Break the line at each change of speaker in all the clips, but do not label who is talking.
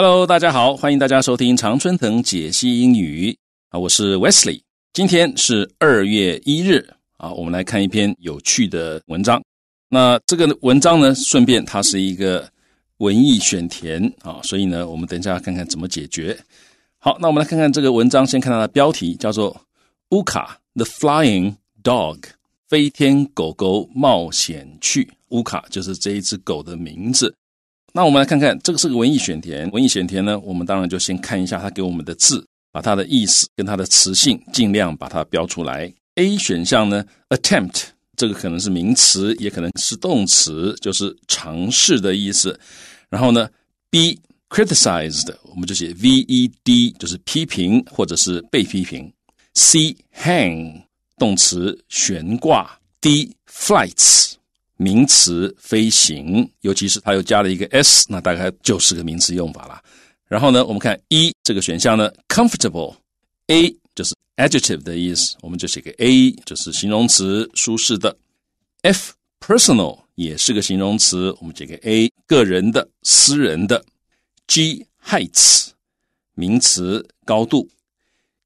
Hello，大家好，欢迎大家收听常春藤解析英语啊，我是 Wesley。今天是二月一日啊，我们来看一篇有趣的文章。那这个文章呢，顺便它是一个文艺选填啊，所以呢，我们等一下看看怎么解决。好，那我们来看看这个文章，先看它的标题，叫做《乌卡 The Flying Dog》飞天狗狗冒险去。乌卡就是这一只狗的名字。那我们来看看，这个是个文艺选填。文艺选填呢，我们当然就先看一下它给我们的字，把它的意思跟它的词性尽量把它标出来。A 选项呢，attempt 这个可能是名词，也可能是动词，就是尝试的意思。然后呢，B criticized 我们就写 V E D 就是批评或者是被批评。C hang 动词悬挂。D flights。名词飞行，尤其是它又加了一个 s，那大概就是个名词用法了。然后呢，我们看一这个选项呢，comfortable，a 就是 adjective 的意思，我们就写个 a，就是形容词，舒适的。f personal 也是个形容词，我们写个 a，个人的、私人的。g heights 名词，高度。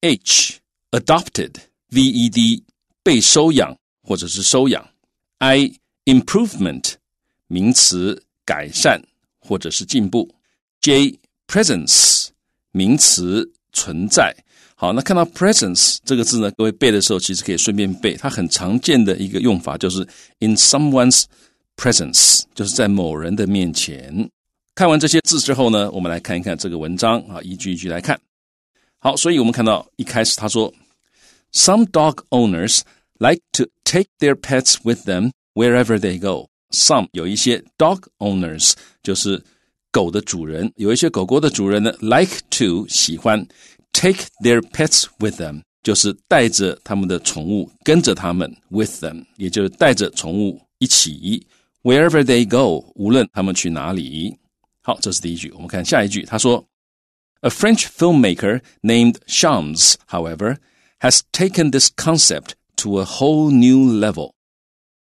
h adopted，v e d 被收养或者是收养。i improvement 名词改善或者是进步，J presence 名词存在。好，那看到 presence 这个字呢，各位背的时候其实可以顺便背，它很常见的一个用法就是 in someone's presence，就是在某人的面前。看完这些字之后呢，我们来看一看这个文章啊，一句一句来看。好，所以我们看到一开始他说，Some dog owners like to take their pets with them. Wherever they go, some 有一些 dog owners 就是狗的主人，有一些狗狗的主人呢，like to 喜欢 take their pets with them，就是带着他们的宠物跟着他们 with them，也就是带着宠物一起 wherever they go，无论他们去哪里。好，这是第一句。我们看下一句，他说，A French filmmaker named Shams, however, has taken this concept to a whole new level.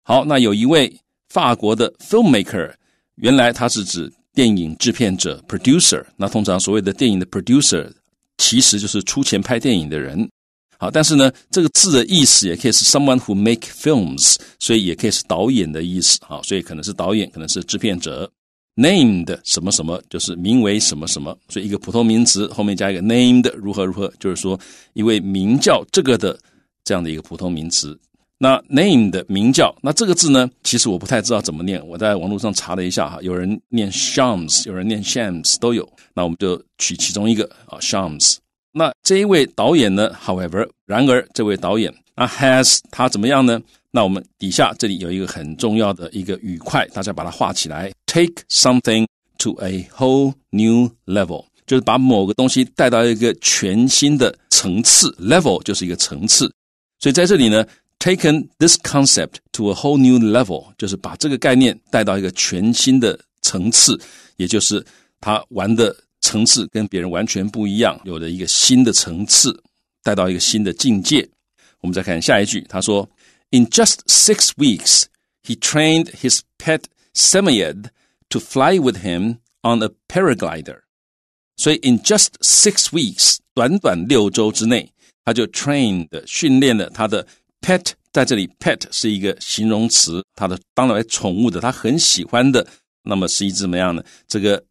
好，那有一位法国的 filmmaker，原来他是指电影制片者 producer。那通常所谓的电影的 producer，其实就是出钱拍电影的人。好，但是呢，这个字的意思也可以是 someone who make films，所以也可以是导演的意思。好，所以可能是导演，可能是制片者。named 什么什么，就是名为什么什么。所以一个普通名词后面加一个 named 如何如何，就是说一位名叫这个的这样的一个普通名词。那 name 的名叫，那这个字呢？其实我不太知道怎么念。我在网络上查了一下哈，有人念 shams，有人念 shams，都有。那我们就取其中一个啊，shams。那这一位导演呢？However，然而这位导演啊，has 他怎么样呢？那我们底下这里有一个很重要的一个语块，大家把它画起来。Take something to a whole new level，就是把某个东西带到一个全新的层次。Level 就是一个层次，所以在这里呢。taken this concept to a whole new level，就是把这个概念带到一个全新的层次，也就是他玩的层次跟别人完全不一样，有了一个新的层次，带到一个新的境界。我们再看下一句，他说：“In just six weeks, he trained his pet Samoyed to fly with him on a paraglider。”所以，in just six weeks，短短六周之内，他就 trained 训练了他的 Pet 在这里，pet 是一个形容词，它的当然宠物的，他很喜欢的，那么是一只怎么样呢？这个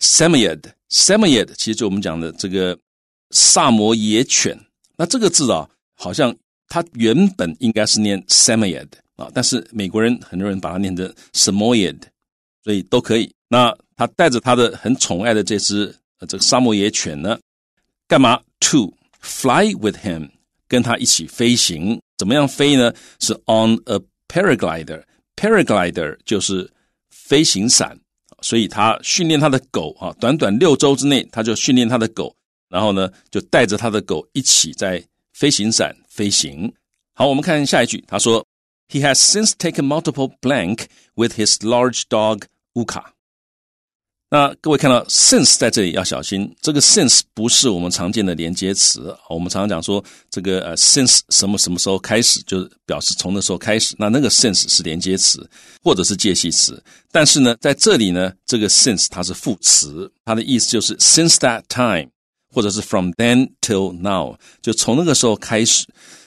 Samoyed，Samoyed 其实就我们讲的这个萨摩野犬。那这个字啊，好像它原本应该是念 Samoyed 啊，但是美国人很多人把它念成 Samoyed，所以都可以。那他带着他的很宠爱的这只呃这个萨摩野犬呢，干嘛？To fly with him，跟他一起飞行。怎么样飞呢？是 on a paraglider，paraglider 就是飞行伞，所以他训练他的狗啊，短短六周之内，他就训练他的狗，然后呢，就带着他的狗一起在飞行伞飞行。好，我们看下一句，他说，He has since taken multiple blank with his large dog Uka。那各位看到 since 在这里要小心，这个 since 不是我们常见的连接词。我们常常讲说这个呃 since 什么什么时候开始，就是表示从那时候开始。那那个 since 是连接词或者是介系词。但是呢，在这里呢，这个 since 它是副词，它的意思就是 since that time，或者是 from then till now，就从那个时候开始。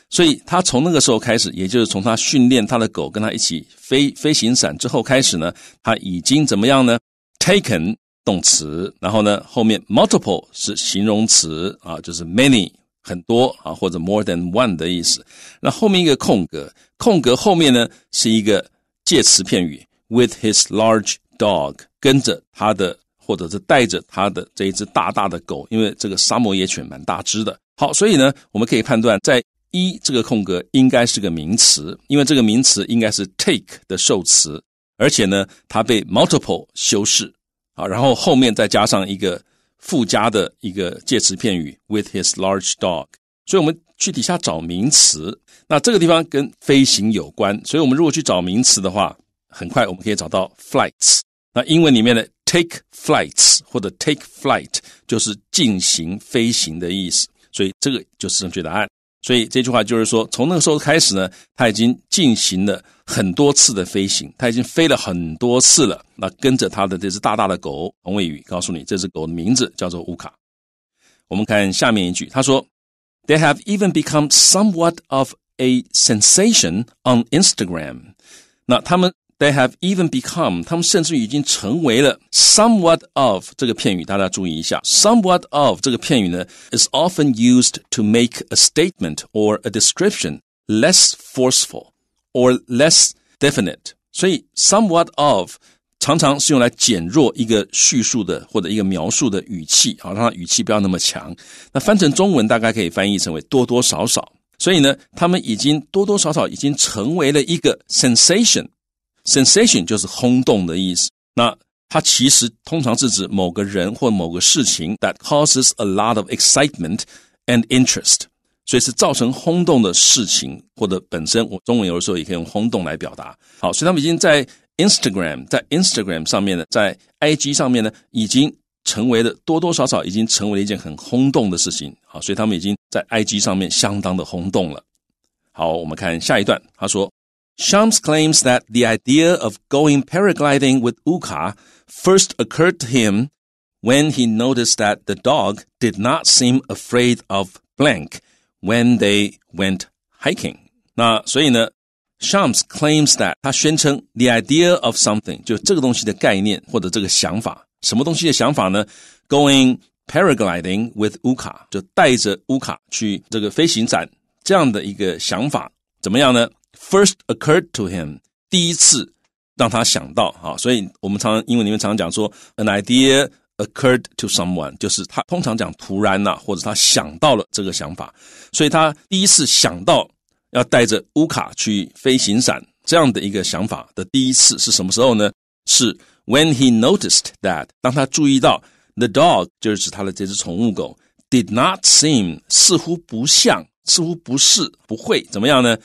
所以他从那个时候开始，也就是从他训练他的狗跟他一起飞飞行伞之后开始呢，他已经怎么样呢？Taken 动词，然后呢，后面 multiple 是形容词啊，就是 many 很多啊，或者 more than one 的意思。那后面一个空格，空格后面呢是一个介词片语，with his large dog，跟着他的或者是带着他的这一只大大的狗，因为这个沙漠野犬蛮大只的。好，所以呢，我们可以判断，在一这个空格应该是个名词，因为这个名词应该是 take 的受词，而且呢，它被 multiple 修饰。啊，然后后面再加上一个附加的一个介词片语，with his large dog。所以，我们去底下找名词。那这个地方跟飞行有关，所以我们如果去找名词的话，很快我们可以找到 flights。那英文里面的 take flights 或者 take flight 就是进行飞行的意思。所以，这个就是正确答案。所以这句话就是说，从那个时候开始呢，他已经进行了很多次的飞行，他已经飞了很多次了。那跟着他的这只大大的狗，红尾鱼告诉你，这只狗的名字叫做乌卡。我们看下面一句，他说：“They have even become somewhat of a sensation on Instagram。”那他们。They have even become，他们甚至已经成为了 somewhat of 这个片语，大家注意一下，somewhat of 这个片语呢，is often used to make a statement or a description less forceful or less definite。所以 somewhat of 常常是用来减弱一个叙述的或者一个描述的语气，好让它语气不要那么强。那翻成中文大概可以翻译成为多多少少。所以呢，他们已经多多少少已经成为了一个 sensation。 Sensation 就是轰动的意思。那它其实通常是指某个人或某个事情 that causes a lot of excitement and interest，所以是造成轰动的事情或者本身。我中文有的时候也可以用轰动来表达。好，所以他们已经在 Instagram，在 Instagram 上面呢，在 IG 上面呢，已经成为了多多少少已经成为了一件很轰动的事情。好，所以他们已经在 IG 上面相当的轰动了。好，我们看下一段，他说。Shams claims that the idea of going paragliding with Uka first occurred to him when he noticed that the dog did not seem afraid of blank when they went hiking. 那所以呢，Shams claims that 他宣称 the idea of something 就这个东西的概念或者这个想法，什么东西的想法呢？Going paragliding with Uka 就带着乌卡去这个飞行伞这样的一个想法怎么样呢 ？First occurred to him，第一次让他想到啊，所以我们常常英文里面常常讲说，an idea occurred to someone，就是他通常讲突然呐，或者他想到了这个想法，所以他第一次想到要带着乌卡去飞行伞这样的一个想法的第一次是什么时候呢？是 when he noticed that，当他注意到 the dog 就是指他的这只宠物狗 did not seem 似乎不像，似乎不是不会怎么样呢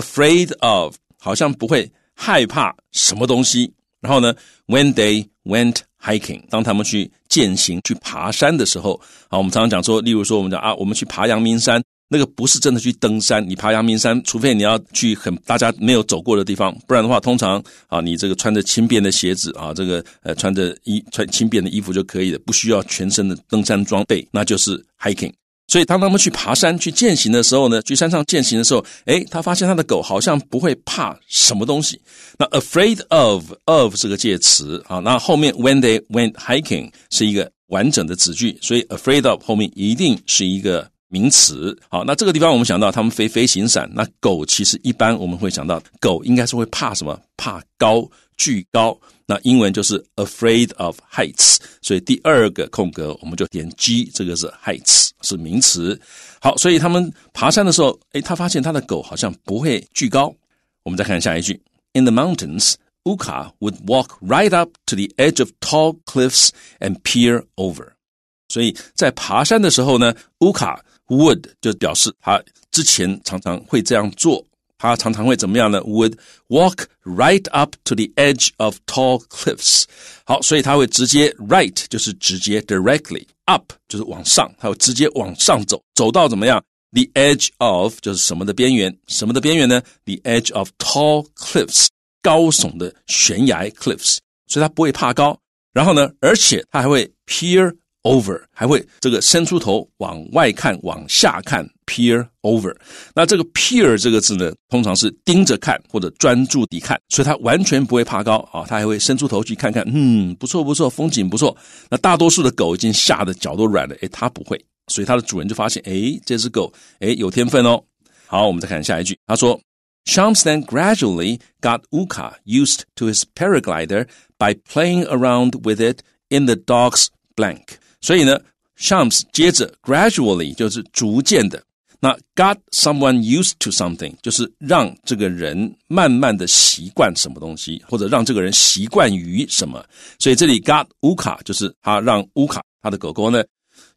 ？afraid of，好像不会害怕什么东西。然后呢，when they went hiking，当他们去践行、去爬山的时候，啊，我们常常讲说，例如说，我们讲啊，我们去爬阳明山，那个不是真的去登山。你爬阳明山，除非你要去很大家没有走过的地方，不然的话，通常啊，你这个穿着轻便的鞋子啊，这个呃，穿着衣穿轻便的衣服就可以了，不需要全身的登山装备，那就是 hiking。所以当他们去爬山、去践行的时候呢，去山上践行的时候，诶，他发现他的狗好像不会怕什么东西。那 afraid of of 这个介词啊，那后面 when they went hiking 是一个完整的子句，所以 afraid of 后面一定是一个名词。好，那这个地方我们想到他们飞飞行伞，那狗其实一般我们会想到狗应该是会怕什么？怕高，巨高。那英文就是 afraid of heights，所以第二个空格我们就点 G，这个是 heights 是名词。好，所以他们爬山的时候，诶，他发现他的狗好像不会巨高。我们再看下一句：In the mountains, Uka would walk right up to the edge of tall cliffs and peer over。所以在爬山的时候呢，，Uka would 就表示他之前常常会这样做。他常常会怎么样呢？Would walk right up to the edge of tall cliffs。好，所以他会直接 right 就是直接 directly up 就是往上，他会直接往上走，走到怎么样？The edge of 就是什么的边缘？什么的边缘呢？The edge of tall cliffs 高耸的悬崖 cliffs。所以他不会怕高。然后呢，而且他还会 peer over，还会这个伸出头往外看、往下看，peer over。那这个 peer 这个字呢，通常是盯着看或者专注地看，所以他完全不会怕高啊，他还会伸出头去看看，嗯，不错不错，风景不错。那大多数的狗已经吓得脚都软了，诶，它不会，所以它的主人就发现，诶，这只狗，诶，有天分哦。好，我们再看下一句，他说。Shams then gradually got Uka used to his paraglider by playing around with it in the dog's blank. 所以呢，Shams 接着 gradually 就是逐渐的，那 got someone used to something 就是让这个人慢慢的习惯什么东西，或者让这个人习惯于什么。所以这里 got Uka 就是他让乌卡他的狗狗呢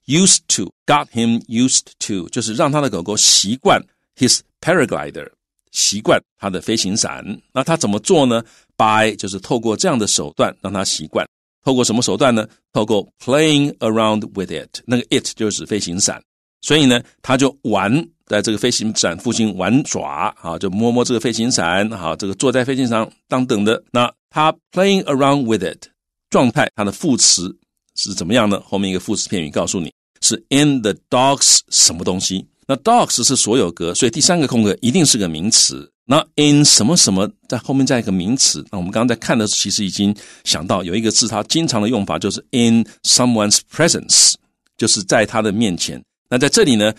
used to got him used to 就是让他的狗狗习惯 his paraglider。习惯他的飞行伞，那他怎么做呢？By 就是透过这样的手段让他习惯。透过什么手段呢？透过 playing around with it，那个 it 就是指飞行伞。所以呢，他就玩在这个飞行伞附近玩耍，啊，就摸摸这个飞行伞，好，这个坐在飞行上当等的。那他 playing around with it 状态，它的副词是怎么样呢？后面一个副词片语告诉你是 in the dogs 什么东西。那 dogs 是所有格，所以第三个空格一定是个名词。那 in 什么什么在后面加一个名词。那我们刚刚在看的其实已经想到有一个字，它经常的用法就是 in someone's presence，就是在他的面前。那在这里呢，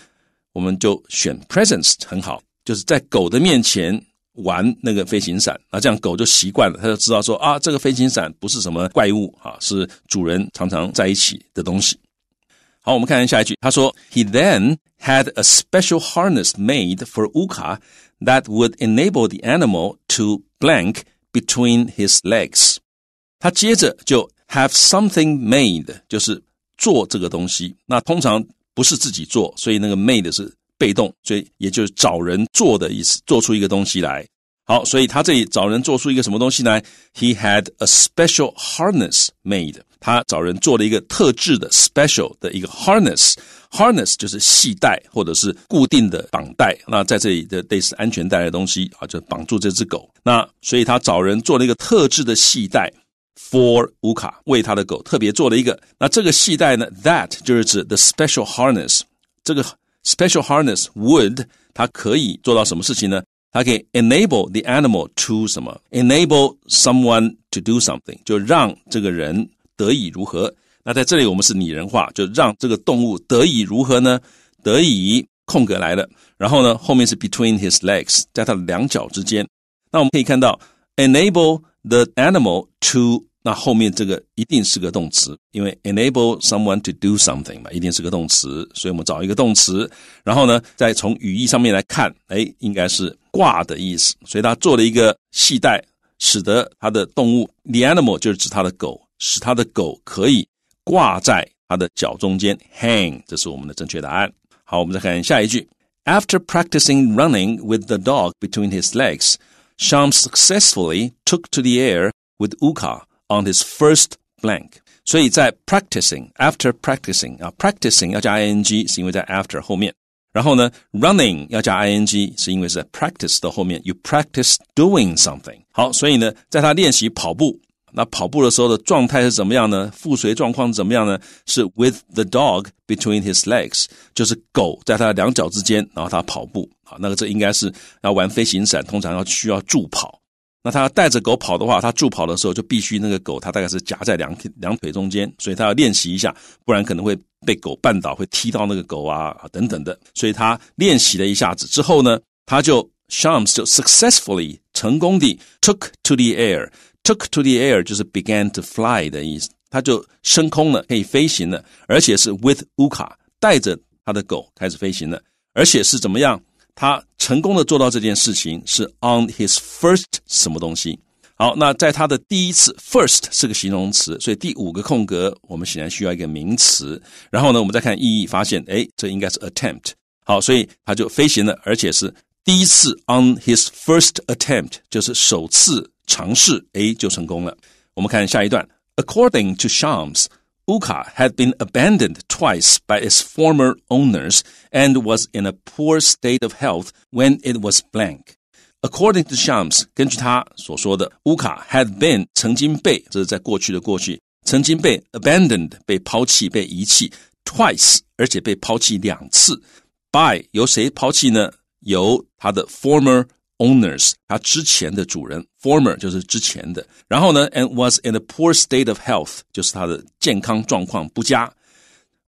我们就选 presence 很好，就是在狗的面前玩那个飞行伞。那这样狗就习惯了，它就知道说啊，这个飞行伞不是什么怪物啊，是主人常常在一起的东西。好，我们看下一句，他说，He then had a special harness made for Uka that would enable the animal to blank between his legs。他接着就 have something made，就是做这个东西。那通常不是自己做，所以那个 made 是被动，所以也就是找人做的意思，做出一个东西来。好，所以他这里找人做出一个什么东西来？He had a special harness made。他找人做了一个特制的 special 的一个 harness 就是系带或者是固定的绑带。那在这里的类似安全带的东西啊就绑住这只狗。那所以他找人做了一个特制的系带 for 乌卡为他的狗特别做了一个。那这个系带呢 that 就是指 the special harness 这个 special harness would 它可以做到什么事情呢？它可以 enable the animal to 什么？enable someone to do something 就让这个人得以如何那在这里我们是拟人化，就让这个动物得以如何呢？得以空格来了，然后呢，后面是 between his legs，在他的两脚之间。那我们可以看到 enable the animal to，那后面这个一定是个动词，因为 enable someone to do something 嘛，一定是个动词，所以我们找一个动词，然后呢，再从语义上面来看，哎，应该是挂的意思，所以他做了一个系带，使得他的动物 the animal 就是指他的狗。使他的狗可以挂在他的脚中间，hang，这是我们的正确答案。好，我们再看下一句。After practicing running with the dog between his legs, Shams successfully took to the air with Uka on his first blank。所以在 practicing after practicing 啊，practicing 要加 ing 是因为在 after 后面，然后呢，running 要加 ing 是因为是在 practice 的后面，you practice doing something。好，所以呢，在他练习跑步。 那跑步的时候的状态是怎么样呢？腹水状况是怎么样呢？是 with the dog between his legs，就是狗在他的两脚之间，然后他跑步。好，那个这应该是要玩飞行伞，通常要需要助跑。那他带着狗跑的话，他助跑的时候就必须那个狗，它大概是夹在两两腿中间，所以他要练习一下，不然可能会被狗绊倒，会踢到那个狗啊啊等等的。所以他练习了一下子之后呢，他就 Shams 就 successfully 成功地 took to the air。Took to the air 就是 began to fly 的意思，它就升空了，可以飞行了，而且是 with Uka 带着他的狗开始飞行了，而且是怎么样？他成功的做到这件事情是 on his first 什么东西？好，那在他的第一次，first 是个形容词，所以第五个空格我们显然需要一个名词。然后呢，我们再看意义，发现哎，这应该是 attempt。好，所以他就飞行了，而且是第一次 on his first attempt 就是首次尝试，诶，就成功了。我们看下一段。According to Shams, Uka had been abandoned twice by its former owners and was in a poor state of health when it was blank. According to Shams，根据他所说的，乌卡 had been 曾经被，这是在过去的过去，曾经被 abandoned 被抛弃、被遗弃 twice，而且被抛弃两次。by 由谁抛弃呢？由他的 former owners，他之前的主人，former 就是之前的。然后呢，and was in a poor state of health，就是他的健康状况不佳。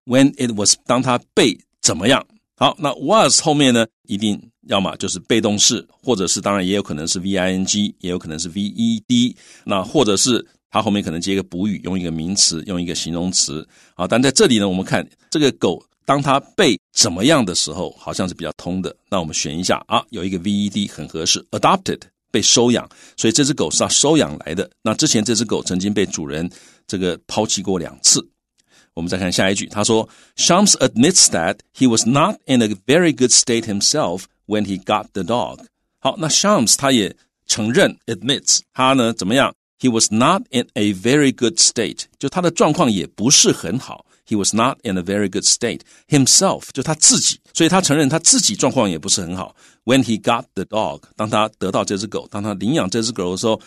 When it was，当他被怎么样？好，那 was 后面呢，一定要么就是被动式，或者是当然也有可能是 v i n g，也有可能是 v e d。那或者是它后面可能接一个补语，用一个名词，用一个形容词。好，但在这里呢，我们看这个狗。当它被怎么样的时候，好像是比较通的。那我们选一下啊，有一个 V E D 很合适，adopted 被收养，所以这只狗是他收养来的。那之前这只狗曾经被主人这个抛弃过两次。我们再看下一句，他说，Shams admits that he was not in a very good state himself when he got the dog。好，那 Shams 他也承认 admits 他呢怎么样？He was not in a very good state，就他的状况也不是很好。He was not in a very good state himself，就他自己，所以他承认他自己状况也不是很好。When he got the dog，当他得到这只狗，当他领养这只狗的时候，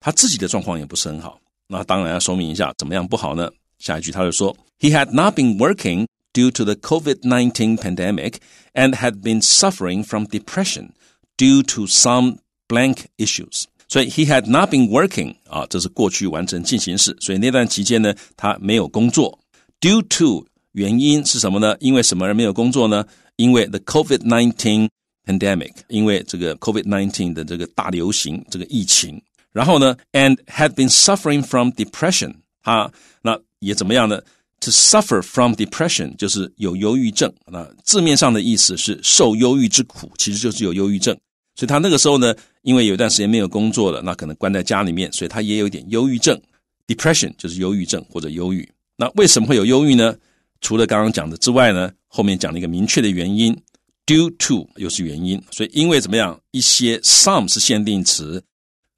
他自己的状况也不是很好。那当然要说明一下，怎么样不好呢？下一句他就说，He had not been working due to the COVID-19 pandemic and had been suffering from depression due to some blank issues。所以 he had not been working 啊，这是过去完成进行式，所以那段期间呢，他没有工作。 Due to 原因是什么呢？因为什么人没有工作呢？因为 the COVID nineteen pandemic，因为这个 COVID nineteen 的这个大流行，这个疫情。然后呢，and had been suffering from depression，他那也怎么样呢？To suffer from depression 就是有忧郁症。那字面上的意思是受忧郁之苦，其实就是有忧郁症。所以他那个时候呢，因为有一段时间没有工作了，那可能关在家里面，所以他也有点忧郁症。Depression 就是忧郁症或者忧郁。那为什么会有忧郁呢？除了刚刚讲的之外呢，后面讲了一个明确的原因，due to 又是原因，所以因为怎么样？一些 some 是限定词，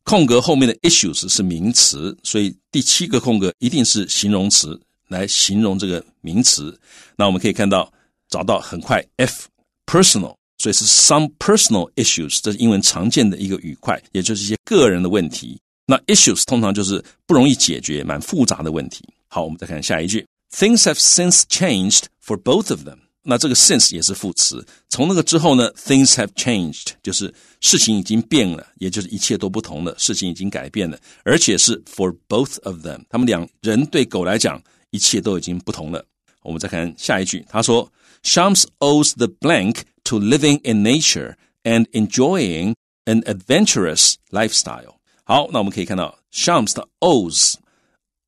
空格后面的 issues 是名词，所以第七个空格一定是形容词来形容这个名词。那我们可以看到，找到很快 f personal，所以是 some personal issues，这是英文常见的一个语块，也就是一些个人的问题。那 issues 通常就是不容易解决、蛮复杂的问题。好，我们再看下一句，Things have since changed for both of them。那这个 since 也是副词，从那个之后呢，things have changed 就是事情已经变了，也就是一切都不同了，事情已经改变了，而且是 for both of them。他们两人对狗来讲，一切都已经不同了。我们再看下一句，他说，Shams owes the blank to living in nature and enjoying an adventurous lifestyle。好，那我们可以看到 Shams 的 owes。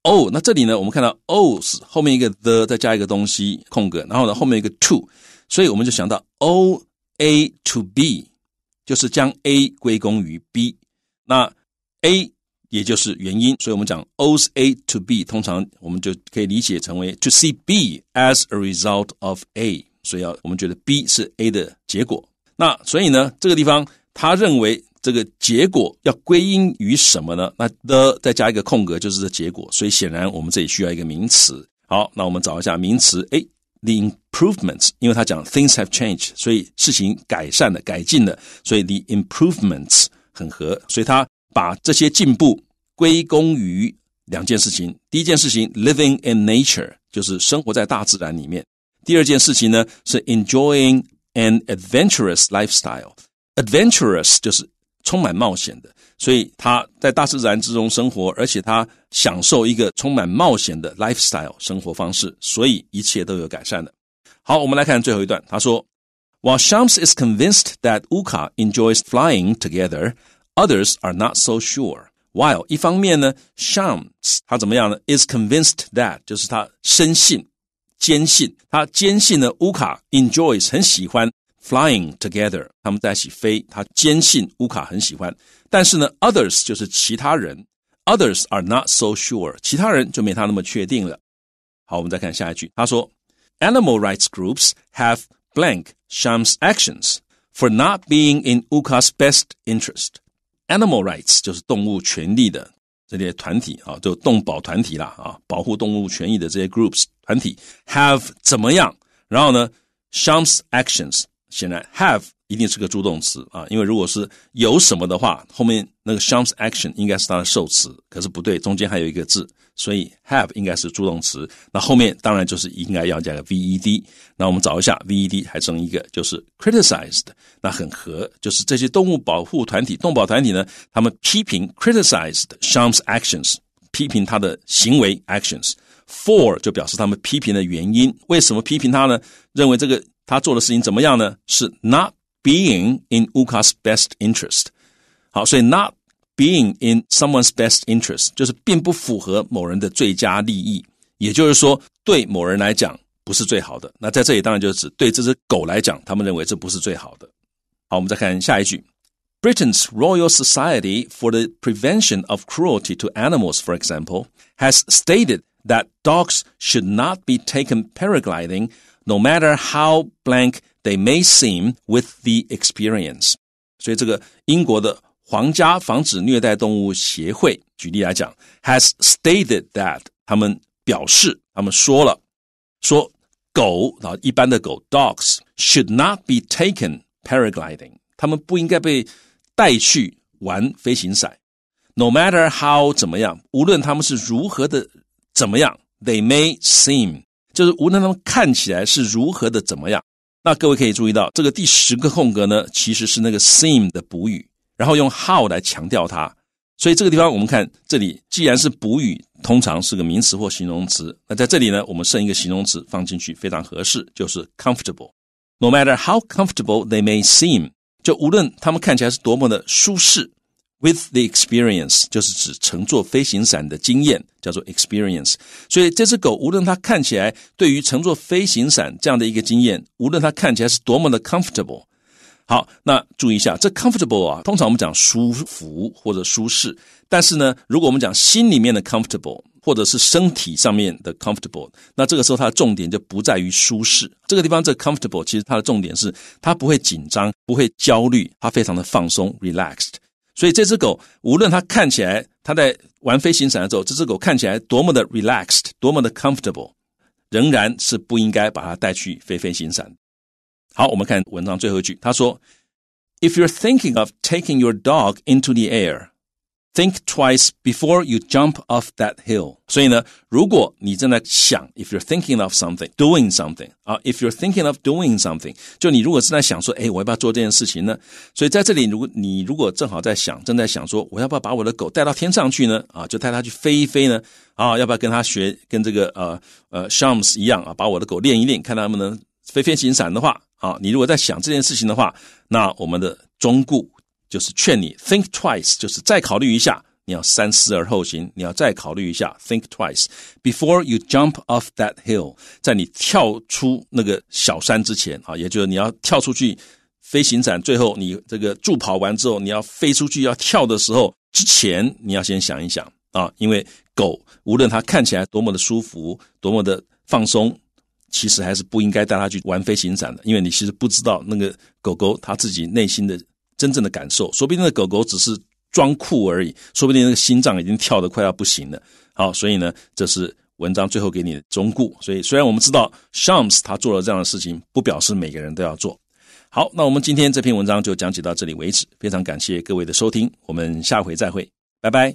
哦，那这里呢，我们看到 O's 后面一个 the 再加一个东西空格，然后呢后面一个 to，所以我们就想到 o a to b，就是将 a 归功于 b，那 a 也就是原因，所以我们讲 O's a to b，通常我们就可以理解成为 to see b as a result of a，所以要我们觉得 b 是 a 的结果，那所以呢这个地方他认为。这个结果要归因于什么呢？那 the 再加一个空格就是这结果，所以显然我们这里需要一个名词。好，那我们找一下名词。哎，the improvements，因为它讲 things have changed，所以事情改善了、改进了，所以 the improvements 很合，所以它把这些进步归功于两件事情。第一件事情，living in nature，就是生活在大自然里面；第二件事情呢是 enjoying an adventurous lifestyle。adventurous 就是充满冒险的，所以他在大自然之中生活，而且他享受一个充满冒险的 lifestyle 生活方式，所以一切都有改善的。好，我们来看最后一段，他说：“While Shams is convinced that Uka enjoys flying together, others are not so sure. While 一方面呢，Shams 他怎么样呢？is convinced that 就是他深信、坚信，他坚信呢，Uka enjoys 很喜欢。” Flying together，他们在一起飞。他坚信乌卡很喜欢，但是呢，others 就是其他人，others are not so sure，其他人就没他那么确定了。好，我们再看下一句，他说，Animal rights groups have blank Shams' actions for not being in Uka's best interest. Animal rights 就是动物权利的这些团体啊，就动保团体啦啊，保护动物权益的这些 groups 团体 have 怎么样？然后呢，Shams actions 显然 have 一定是个助动词啊，因为如果是有什么的话，后面那个 Shams action 应该是它的受词，可是不对，中间还有一个字。所以 have 应该是助动词，那后面当然就是应该要加个 ved。那我们找一下 ved 还剩一个就是 criticized，那很合，就是这些动物保护团体、动保团体呢，他们批评 criticized Shams actions，批评他的行为 actions。For 就表示他们批评的原因，为什么批评他呢？认为这个他做的事情怎么样呢？是 not being in Uka's best interest。好，所以 not being in someone's best interest，就是并不符合某人的最佳利益，也就是说，对某人来讲不是最好的。那在这里当然就是指对这只狗来讲，他们认为这不是最好的。好，我们再看下一句：Britain's Royal Society for the Prevention of Cruelty to Animals, for example, has stated that dogs should not be taken paragliding, no matter how blank they may seem with the experience。所以这个英国的皇家防止虐待动物协会举例来讲，has stated that 他们表示，他们说了，说狗啊，一般的狗 dogs should not be taken paragliding，他们不应该被带去玩飞行伞。No matter how 怎么样，无论他们是如何的怎么样，they may seem 就是无论他们看起来是如何的怎么样。那各位可以注意到，这个第十个空格呢，其实是那个 seem 的补语。然后用 how 来强调它，所以这个地方我们看这里，既然是补语，通常是个名词或形容词。那在这里呢，我们剩一个形容词放进去非常合适，就是 comfortable。No matter how comfortable they may seem，就无论他们看起来是多么的舒适，with the experience 就是指乘坐飞行伞的经验，叫做 experience。所以这只狗无论它看起来对于乘坐飞行伞这样的一个经验，无论它看起来是多么的 comfortable。好，那注意一下，这 comfortable 啊，通常我们讲舒服或者舒适，但是呢，如果我们讲心里面的 comfortable，或者是身体上面的 comfortable，那这个时候它的重点就不在于舒适。这个地方这 comfortable 其实它的重点是它不会紧张，不会焦虑，它非常的放松 relaxed。所以这只狗无论它看起来它在玩飞行伞的时候，这只狗看起来多么的 relaxed，多么的 comfortable，仍然是不应该把它带去飞飞行伞。好，我们看文章最后一句，他说：“If you're thinking of taking your dog into the air, think twice before you jump off that hill。”所以呢，如果你正在想，if you're thinking of something, doing something 啊，if you're thinking of doing something，就你如果正在想说，哎，我要不要做这件事情呢？所以在这里，如果你如果正好在想，正在想说，我要不要把我的狗带到天上去呢？啊，就带它去飞一飞呢？啊，要不要跟它学，跟这个呃呃 Shams 一样啊，把我的狗练一练，看它能不能飞飞行伞的话？啊，你如果在想这件事情的话，那我们的中固就是劝你 think twice，就是再考虑一下，你要三思而后行，你要再考虑一下 think twice before you jump off that hill，在你跳出那个小山之前啊，也就是你要跳出去飞行伞，最后你这个助跑完之后，你要飞出去要跳的时候之前，你要先想一想啊，因为狗无论它看起来多么的舒服，多么的放松。其实还是不应该带它去玩飞行伞的，因为你其实不知道那个狗狗它自己内心的真正的感受，说不定那狗狗只是装酷而已，说不定那个心脏已经跳得快要不行了。好，所以呢，这是文章最后给你的忠告。所以虽然我们知道 Shams 他做了这样的事情，不表示每个人都要做。好，那我们今天这篇文章就讲解到这里为止，非常感谢各位的收听，我们下回再会，拜拜。